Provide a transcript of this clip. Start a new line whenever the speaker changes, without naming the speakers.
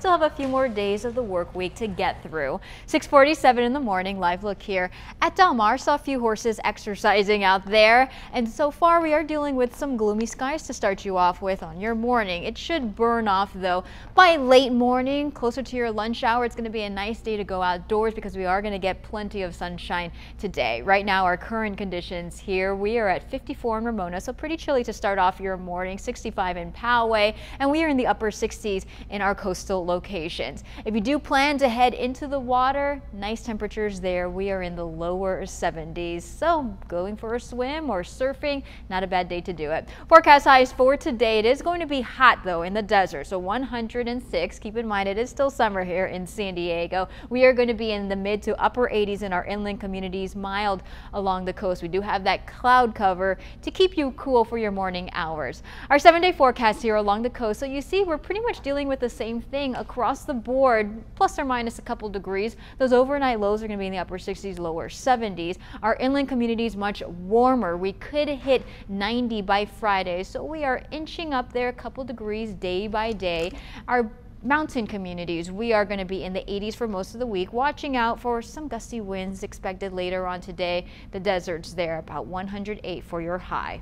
Still have a few more days of the work week to get through. 647 in the morning, live look here at Del Mar. Saw a few horses exercising out there. And so far we are dealing with some gloomy skies to start you off with on your morning. It should burn off though by late morning, closer to your lunch hour. It's going to be a nice day to go outdoors because we are going to get plenty of sunshine today. Right now our current conditions here, we are at 54 in Ramona, so pretty chilly to start off your morning, 65 in Poway, and we are in the upper 60s in our coastal locations. If you do plan to head into the water, nice temperatures there. We are in the lower 70s. So going for a swim or surfing, not a bad day to do it. Forecast highs for today. It is going to be hot though in the desert. So 106. Keep in mind it is still summer here in San Diego. We are going to be in the mid to upper 80s in our inland communities, mild along the coast. We do have that cloud cover to keep you cool for your morning hours. Our seven day forecast here along the coast. So you see we're pretty much dealing with the same thing across the board, plus or minus a couple degrees. Those overnight lows are going to be in the upper 60s, lower 70s. Our inland communities much warmer. We could hit 90 by Friday, so we are inching up there a couple degrees day by day. Our mountain communities, we are going to be in the 80s for most of the week. Watching out for some gusty winds expected later on today. The deserts there about 108 for your high.